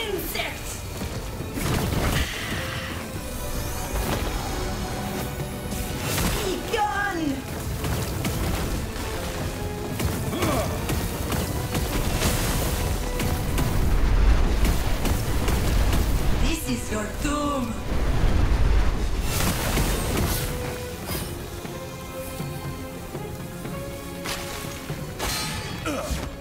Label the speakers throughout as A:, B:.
A: insects! Be gone! This is your doom! Ugh.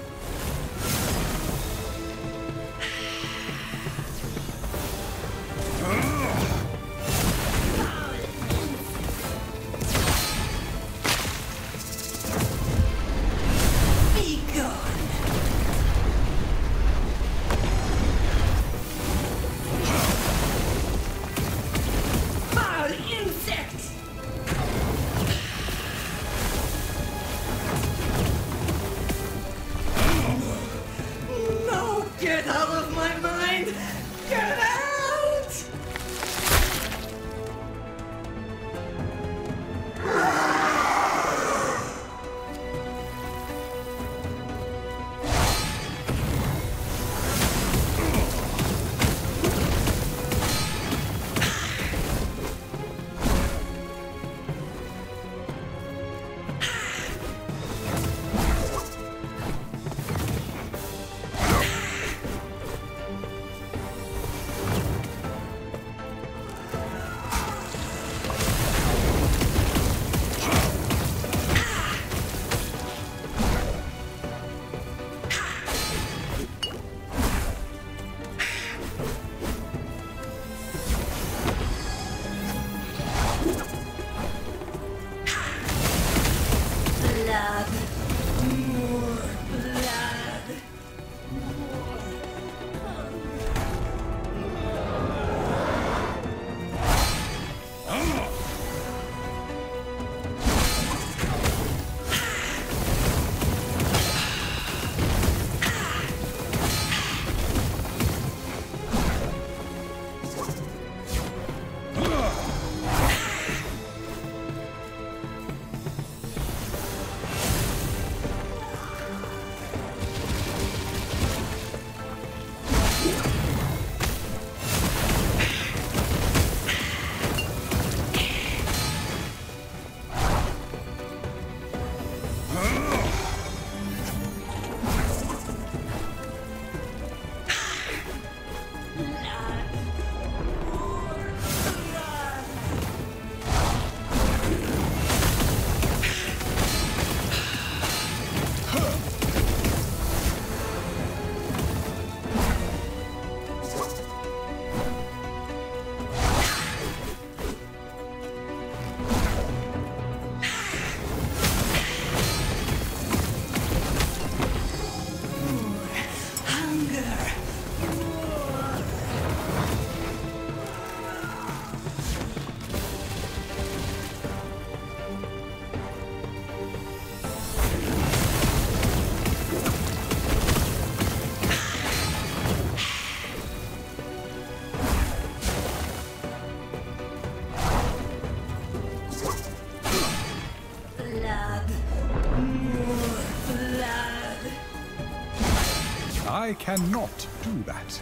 B: I cannot do that.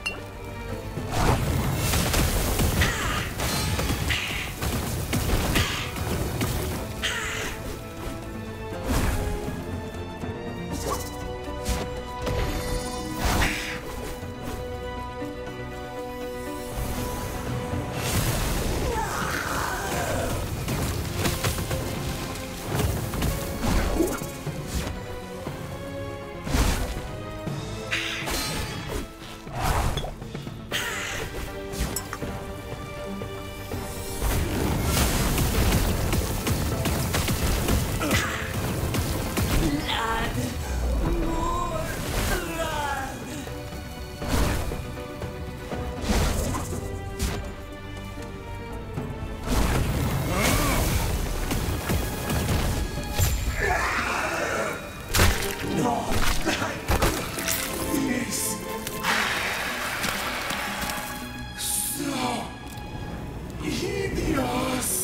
A: de